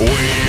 We.